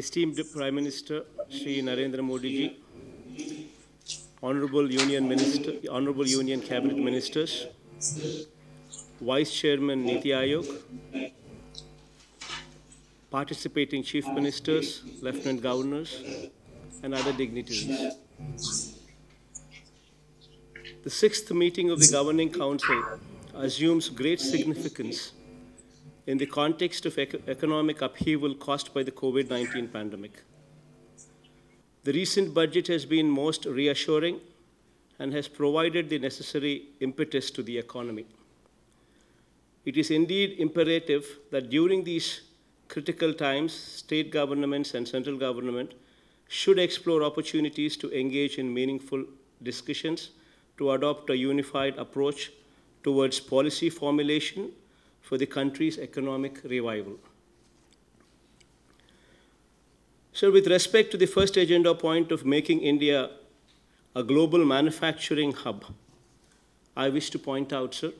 esteemed Prime Minister Shri Narendra Modi ji, Honorable Union Minister, Honorable Union Cabinet Ministers, Vice Chairman Niti Aayog, participating Chief Ministers, Lieutenant Governors, and other dignitaries. The sixth meeting of the Governing Council assumes great significance in the context of ec- economic upheaval caused by the COVID 19 pandemic. The recent budget has been most reassuring and has provided the necessary impetus to the economy. It is indeed imperative that during these critical times, state governments and central government should explore opportunities to engage in meaningful discussions to adopt a unified approach towards policy formulation for the country's economic revival. So, with respect to the first agenda point of making India a global manufacturing hub, I wish to point out, sir,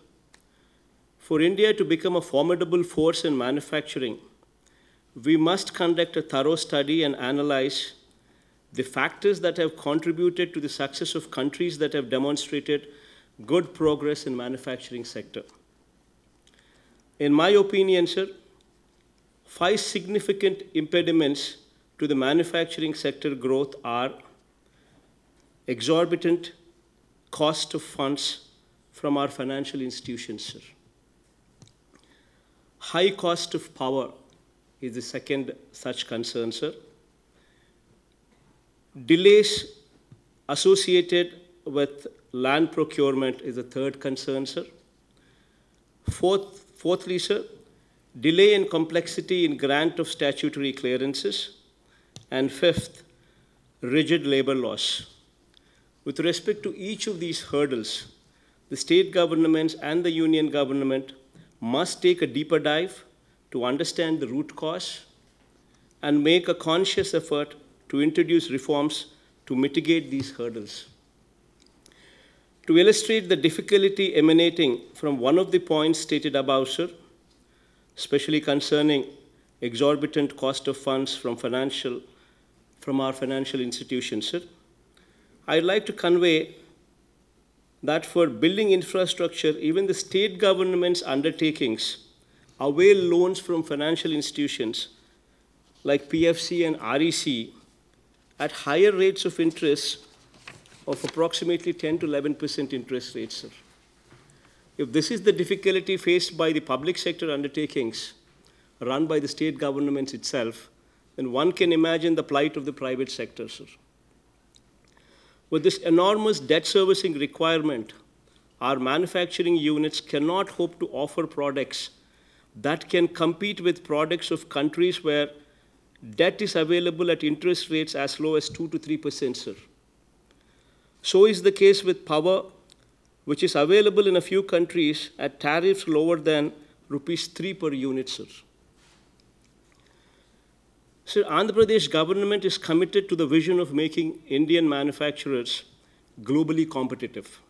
for India to become a formidable force in manufacturing, we must conduct a thorough study and analyze the factors that have contributed to the success of countries that have demonstrated good progress in manufacturing sector. In my opinion, sir, five significant impediments to the manufacturing sector growth are exorbitant cost of funds from our financial institutions, sir. High cost of power is the second such concern, sir. Delays associated with land procurement is the third concern, sir. Fourth, fourthly, sir, delay and complexity in grant of statutory clearances. And fifth, rigid labor laws. With respect to each of these hurdles, the state governments and the union government must take a deeper dive to understand the root cause and make a conscious effort to introduce reforms to mitigate these hurdles. To illustrate the difficulty emanating from one of the points stated above, sir, especially concerning exorbitant cost of funds from financial from our financial institutions, sir, I'd like to convey that for building infrastructure, even the state government's undertakings avail loans from financial institutions like PFC and REC at higher rates of interest of approximately 10 to 11 percent interest rates, sir. If this is the difficulty faced by the public sector undertakings run by the state governments itself, then one can imagine the plight of the private sector, sir. With this enormous debt servicing requirement, our manufacturing units cannot hope to offer products that can compete with products of countries where debt is available at interest rates as low as 2 to 3 percent, sir. So is the case with power, which is available in a few countries at tariffs lower than rupees 3 per unit, sir. Sir, Andhra Pradesh government is committed to the vision of making Indian manufacturers globally competitive.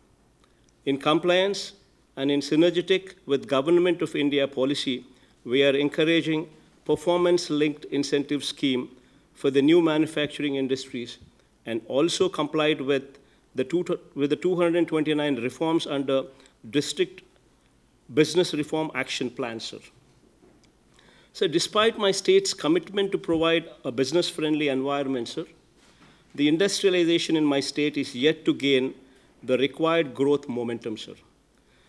In compliance and in synergetic with Government of India policy, we are encouraging performance-linked incentive scheme for the new manufacturing industries and also complied with the, two, with the 229 reforms under District Business Reform Action Plan, sir. So despite my state's commitment to provide a business-friendly environment, sir, the industrialization in my state is yet to gain the required growth momentum, sir.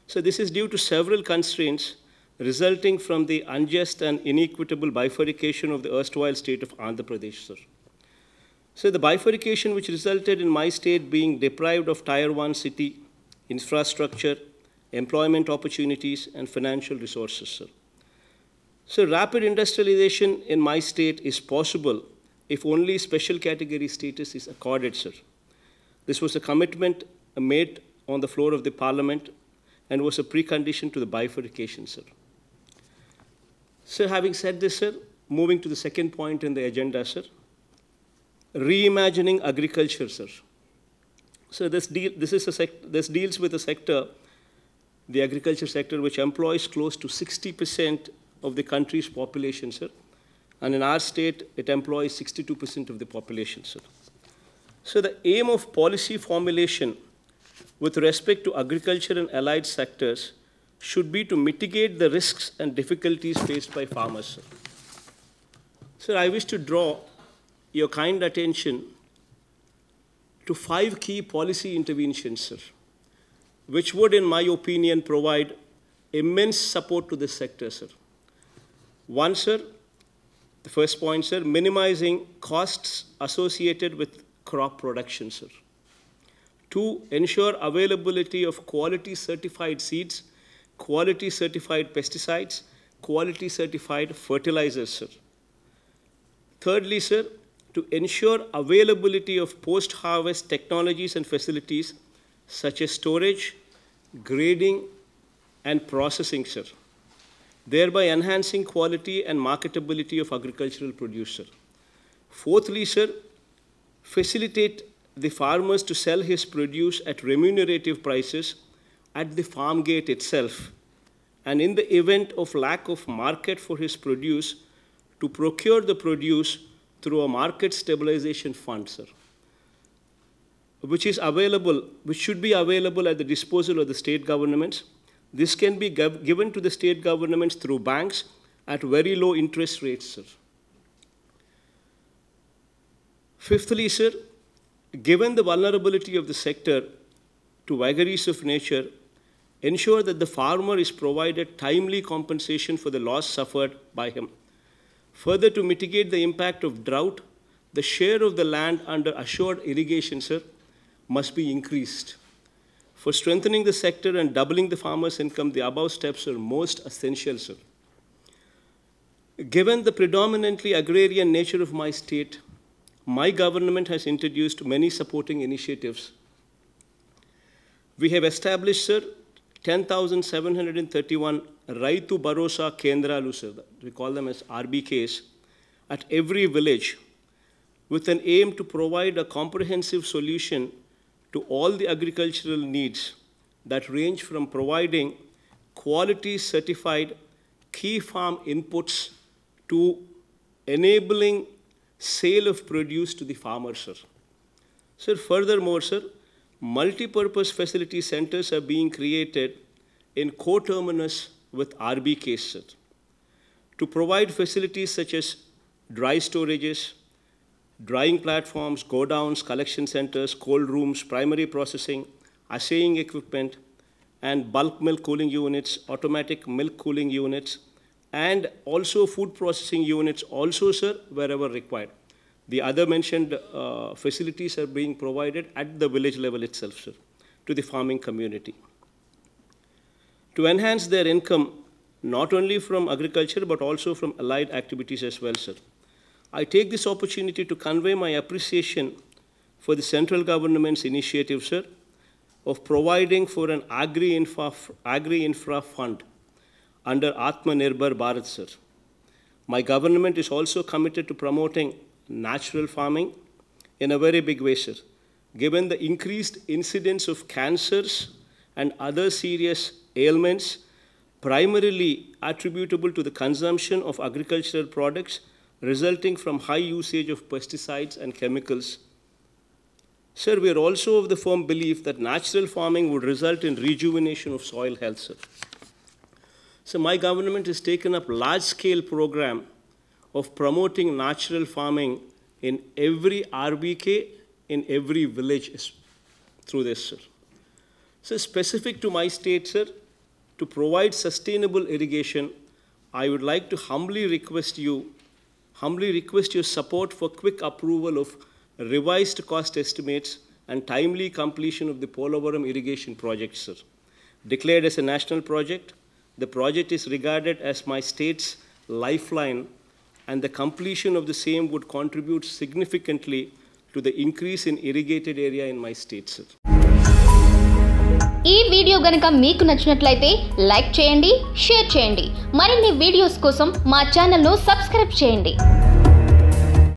So this is due to several constraints resulting from the unjust and inequitable bifurcation of the erstwhile state of Andhra Pradesh, sir. So the bifurcation which resulted in my state being deprived of Tier 1 city infrastructure, employment opportunities, and financial resources, sir. So rapid industrialization in my state is possible if only special category status is accorded, sir. This was a commitment made on the floor of the parliament and was a precondition to the bifurcation, sir. Sir, having said this, sir, moving to the second point in the agenda, sir, reimagining agriculture, sir. So this, deal, this, is a sec- this deals with a sector, the agriculture sector, which employs close to 60% of the country's population, sir, And in our state, it employs 62% of the population, sir. So the aim of policy formulation with respect to agriculture and allied sectors should be to mitigate the risks and difficulties faced by farmers. Sir. Sir, I wish to draw your kind attention to five key policy interventions, sir, which would, in my opinion, provide immense support to this sector, sir. One, sir, the first point, sir, minimizing costs associated with crop production, sir. Two, ensure availability of quality certified seeds, quality certified pesticides, quality certified fertilizers, sir. Thirdly, sir, to ensure availability of post-harvest technologies and facilities such as storage, grading, and processing, sir, thereby enhancing quality and marketability of agricultural produce, sir. Fourthly, sir, facilitate the farmers to sell his produce at remunerative prices at the farm gate itself, and in the event of lack of market for his produce, to procure the produce through a market stabilization fund, sir, which is available, which should be available at the disposal of the state governments. This can be given to the state governments through banks at very low interest rates, sir. Fifthly, sir, given the vulnerability of the sector to vagaries of nature, ensure that the farmer is provided timely compensation for the loss suffered by him. Further, to mitigate the impact of drought, the share of the land under assured irrigation, sir, must be increased. For strengthening the sector and doubling the farmer's income, the above steps are most essential, sir. Given the predominantly agrarian nature of my state, my government has introduced many supporting initiatives. We have established, sir, 10,731 Raitu Bharosa Kendra sir. We call them as RBKs, at every village with an aim to provide a comprehensive solution to all the agricultural needs that range from providing quality certified key farm inputs to enabling sale of produce to the farmer, sir. Sir, furthermore, sir, multi-purpose facility centers are being created in co-terminus with RBKs, sir, to provide facilities such as dry storages, drying platforms, godowns, collection centers, cold rooms, primary processing, assaying equipment, and bulk milk cooling units, automatic milk cooling units, and also food processing units also, sir, wherever required. The other mentioned uh, facilities are being provided at the village level itself, sir, to the farming community. To enhance their income, not only from agriculture, but also from allied activities as well, sir. I take this opportunity to convey my appreciation for the central government's initiative, sir, of providing for an agri-infra, agri-infra fund under Atmanirbhar Bharat, sir. My government is also committed to promoting natural farming in a very big way, sir. Given the increased incidence of cancers and other serious ailments, primarily attributable to the consumption of agricultural products resulting from high usage of pesticides and chemicals. Sir, we are also of the firm belief that natural farming would result in rejuvenation of soil health, sir. So my government has taken up large-scale program of promoting natural farming in every RBK, in every village through this, sir. So specific to my state, sir, to provide sustainable irrigation, I would like to humbly request you, humbly request your support for quick approval of revised cost estimates and timely completion of the Polavaram irrigation project, sir. Declared as a national project, the project is regarded as my state's lifeline, and the completion of the same would contribute significantly to the increase in irrigated area in my state, sir. ఈ video గనుక మీకు నచ్చినట్లయితే like చేయండి share చేయండి మరిన్ని videos కోసం మా ఛానల్ను సబ్స్క్రైబ్ చేయండి